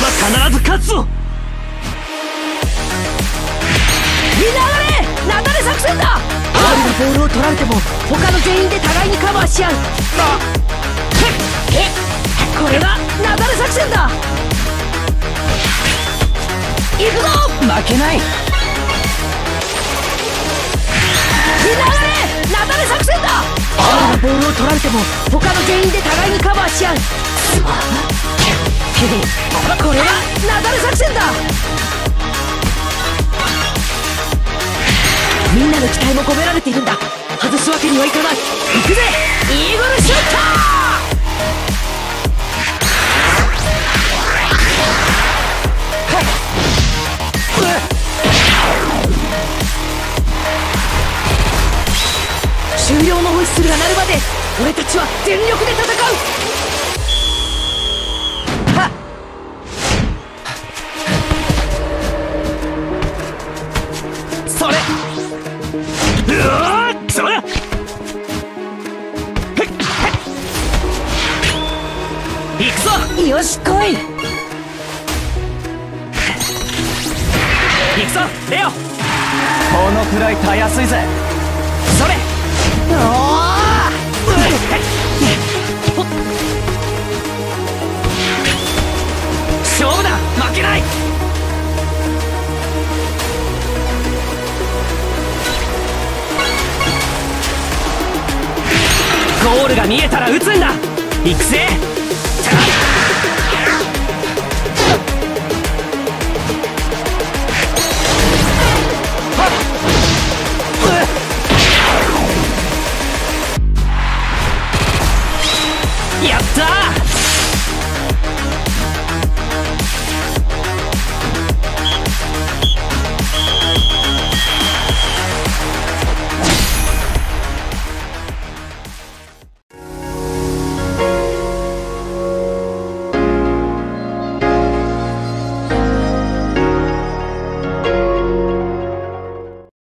は必ず勝つぞ。みんな上がれナダレ作戦だ。俺がボールを取られても他の全員で互いにカバーし合う。これがナダレ作戦だ。行くぞ。負けない。みんな上がれナダレ作戦だ。俺がボールを取られても他の全員で互いにカバーし合うこれがナダレ作戦だ。みんなの期待も込められているんだ。外すわけにはいかない。行くぜ。イーグルシュート!終了のホイッスルが鳴るまで俺たちは全力で戦う。よし来い。行くぞレオ。このくらいたやすいぜ。それ。勝負だ。負けない。ゴールが見えたら撃つんだ。行くぜ。やった